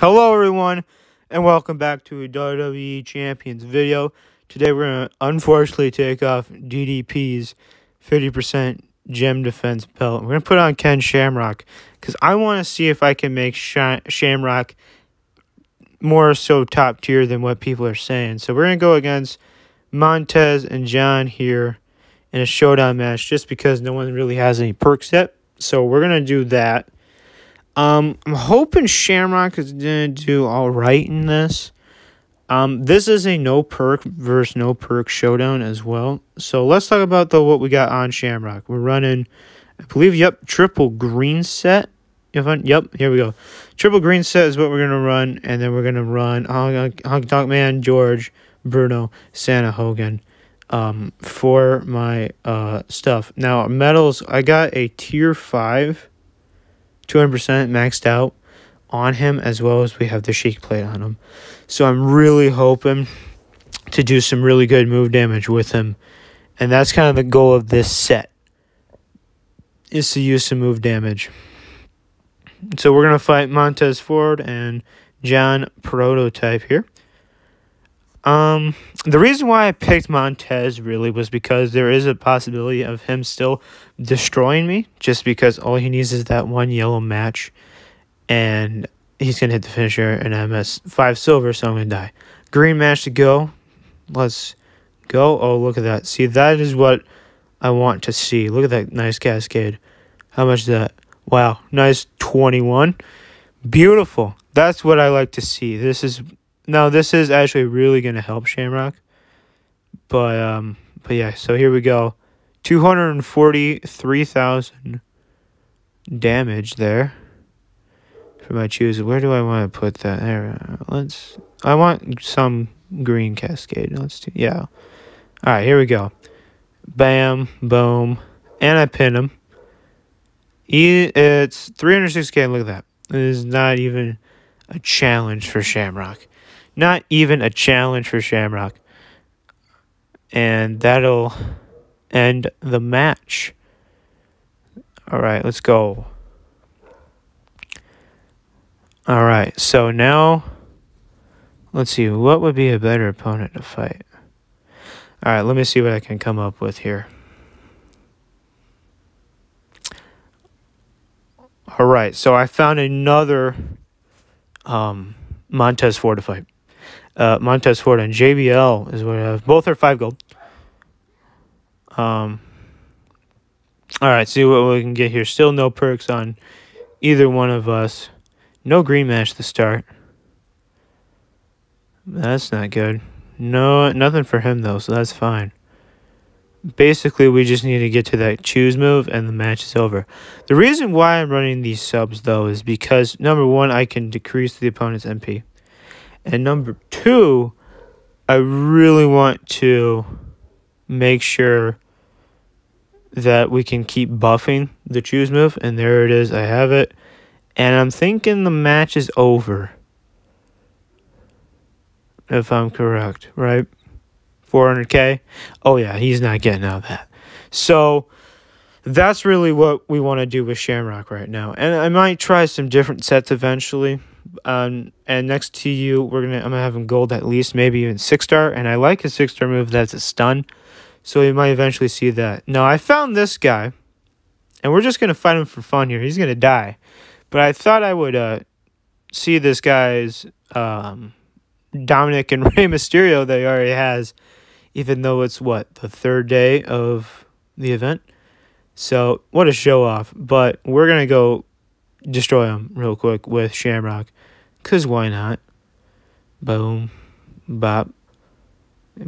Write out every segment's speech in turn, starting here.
Hello, everyone, and welcome back to a WWE Champions video. Today, we're going to unfortunately take off DDP's 50% gem defense belt. We're going to put on Ken Shamrock because I want to see if I can make Sh Shamrock more so top tier than what people are saying. So, we're going to go against Montez and John here in a showdown match just because no one really has any perks yet. So, we're going to do that. Um, I'm hoping Shamrock is gonna do all right in this. Um, this is a no perk versus no perk showdown as well. So let's talk about the what we got on Shamrock. We're running, I believe, yep, triple green set. Yep, here we go. Triple green set is what we're gonna run, and then we're gonna run Honky Tonk Man, George, Bruno, Santa Hogan, um, for my uh stuff. Now medals, I got a tier five 200% maxed out on him as well as we have the Sheik plate on him. So I'm really hoping to do some really good move damage with him. And that's kind of the goal of this set is to use some move damage. So we're going to fight Montez Ford and John Prototype here. Um, the reason why I picked Montez really was because there is a possibility of him still destroying me, just because all he needs is that one yellow match, and he's gonna hit the finisher and MS five silver, so I'm gonna die. Green match to go. Let's go. Oh, look at that. See, that is what I want to see. Look at that nice cascade. How much is that? Wow, nice 21. Beautiful. That's what I like to see. This is now this is actually really going to help Shamrock. But um but yeah, so here we go. 243,000 damage there for my choose. Where do I want to put that? There. Let's I want some green cascade. Let's do yeah. All right, here we go. Bam, boom, and I pin him. It's 306k. Look at that. It is not even a challenge for Shamrock. Not even a challenge for Shamrock. And that'll end the match. All right, let's go. All right, so now let's see what would be a better opponent to fight. All right, let me see what I can come up with here. All right, so I found another um, Montez Ford to fight uh, Montez Ford and JBL is what I have. Both are five gold. Um. All right, see what we can get here. Still no perks on either one of us. No green match to start. That's not good. No, nothing for him though, so that's fine. Basically, we just need to get to that choose move and the match is over. The reason why I'm running these subs though is because number one, I can decrease the opponent's MP. And number two, I really want to make sure that we can keep buffing the choose move. And there it is. I have it. And I'm thinking the match is over. If I'm correct, right? 400k. Oh, yeah, he's not getting out of that. So that's really what we want to do with Shamrock right now. And I might try some different sets eventually. Um, and next to you, we're gonna I'm gonna have him gold at least, maybe even six star. And I like his six star move. That's a stun, so you might eventually see that. Now I found this guy, and we're just gonna fight him for fun here. He's gonna die, but I thought I would uh see this guy's um Dominic and Rey Mysterio that he already has, even though it's what the third day of the event. So what a show off! But we're gonna go destroy him real quick with Shamrock. Because why not? Boom. Bop.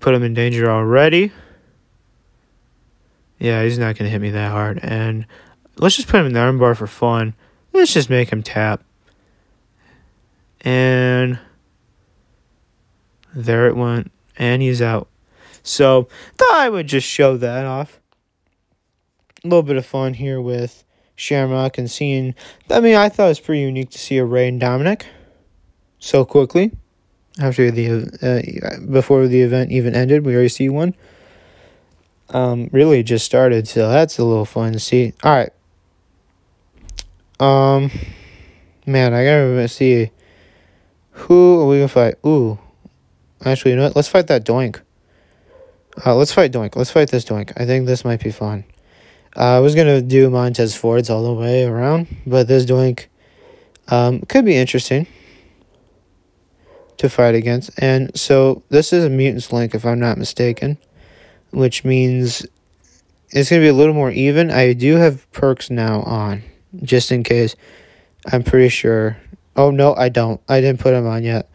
Put him in danger already. Yeah, he's not going to hit me that hard. And let's just put him in the armbar for fun. Let's just make him tap. And there it went. And he's out. So, thought I would just show that off. A little bit of fun here with Shamrock and seeing. I mean, I thought it was pretty unique to see a Rey and Dominic so quickly after the uh, before the event even ended. We already see one. Um, really just started, so that's a little fun to see. All right. Um, man, I gotta see Who are we gonna fight? Ooh. Actually, you know what? Let's fight that doink. Uh, let's fight doink. Let's fight this doink. I think this might be fun. Uh, I was gonna do Montez Fords all the way around, but this doink um, could be interesting to fight against. And so this is a Mutants Link, if I'm not mistaken, which means it's going to be a little more even. I do have perks now on, just in case. I'm pretty sure. Oh, no, I don't. I didn't put them on yet.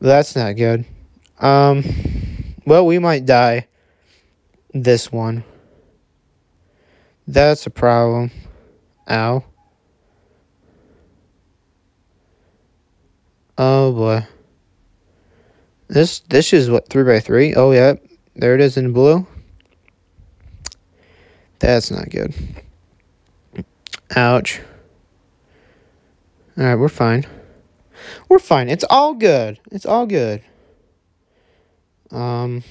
That's not good. Um, well, we might die this one. That's a problem. Ow. Oh boy. This this is what three by three. Oh yeah, there it is in blue. That's not good. Ouch. All right, we're fine. We're fine. It's all good. It's all good. Um.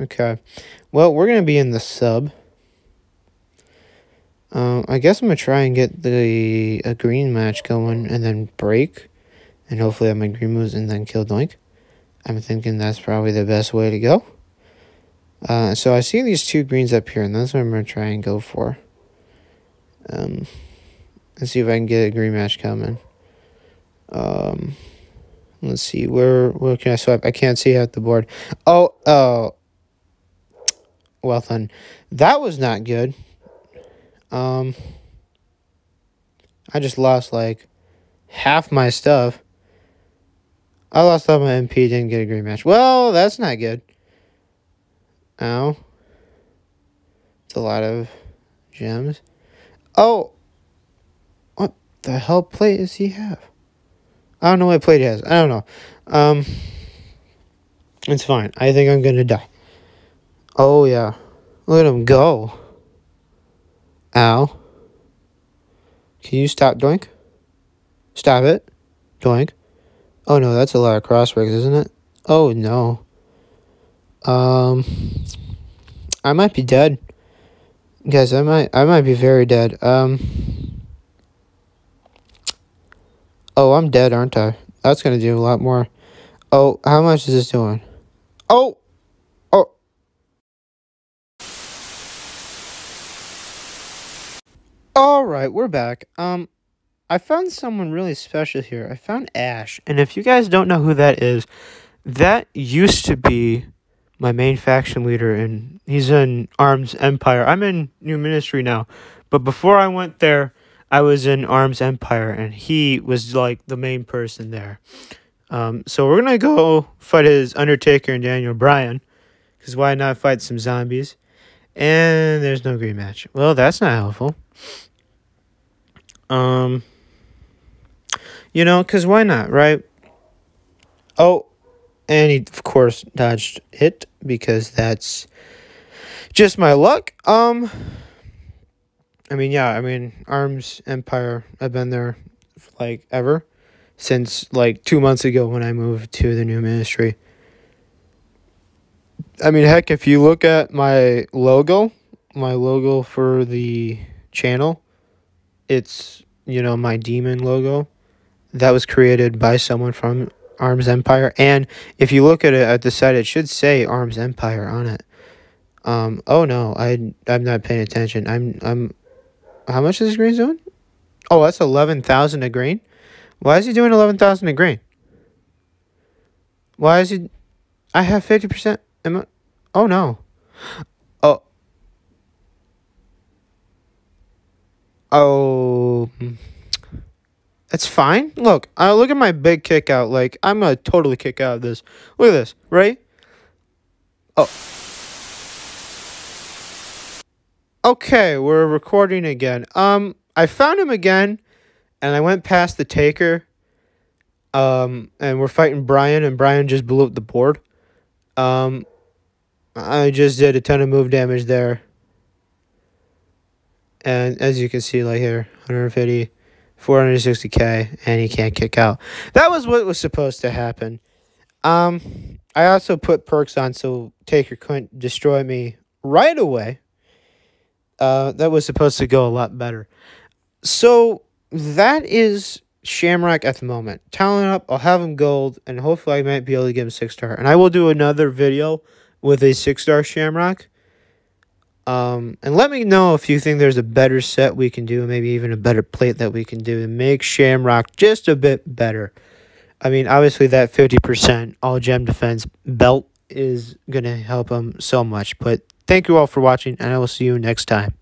Okay. Well, we're gonna be in the sub. Um, I guess I'm gonna try and get the a green match going and then break, and hopefully I have my green moves and then kill Doink. I'm thinking that's probably the best way to go. Uh, so I see these two greens up here, and that's what I'm to try and go for. Um, let's see if I can get a green match coming. Um, let's see, where where can I swipe? I can't see out the board. Oh, oh. Well then, that was not good. Um, I just lost like half my stuff. I lost all my MP, didn't get a green match. Well, that's not good. Ow. It's a lot of gems. Oh! What the hell plate does he have? I don't know what plate he has. I don't know. Um, it's fine. I think I'm gonna die. Oh, yeah. Let him go. Ow. Can you stop doink? Stop it. Doink. Oh no, that's a lot of cross breaks, isn't it? Oh no. Um I might be dead. Guys, I might I might be very dead. Um Oh, I'm dead, aren't I? That's gonna do a lot more. Oh, how much is this doing? Oh Alright, we're back. Um I found someone really special here. I found Ash. And if you guys don't know who that is, that used to be my main faction leader and he's in Arms Empire. I'm in New Ministry now. But before I went there, I was in Arms Empire and he was like the main person there. Um, so we're gonna go fight his Undertaker and Daniel Bryan. Cause why not fight some zombies? And there's no green match. Well, that's not helpful. Um you know, because why not, right? Oh, and he, of course, dodged it because that's just my luck. Um, I mean, yeah, I mean, Arms Empire, I've been there like ever since like two months ago when I moved to the new ministry. I mean, heck, if you look at my logo, my logo for the channel, it's, you know, my demon logo that was created by someone from Arms Empire. And if you look at it at the side, it should say Arms Empire on it. Um. Oh no, I I'm not paying attention. I'm I'm. How much is this green doing? Oh, that's eleven thousand a grain. Why is he doing eleven thousand a grain? Why is he? I have fifty percent. Am I? Oh no. Oh. Oh. Hmm. It's fine. Look, I look at my big kick out. Like I'm gonna totally kick out of this. Look at this, right? Oh. Okay, we're recording again. Um, I found him again, and I went past the taker. Um, and we're fighting Bryan, and Bryan just blew up the board. Um, I just did a ton of move damage there. And as you can see, like here, 150. 460k, and he can't kick out. That was what was supposed to happen. Um, I also put perks on so Taker couldn't destroy me right away. Uh, that was supposed to go a lot better. So that is Shamrock at the moment. Talent up, I'll have him gold, and hopefully I might be able to give him six star. And I will do another video with a six star Shamrock. Um, and let me know if you think there's a better set we can do, maybe even a better plate that we can do to make Shamrock just a bit better. I mean, obviously that 50% all gem defense belt is going to help him so much. But thank you all for watching, and I will see you next time.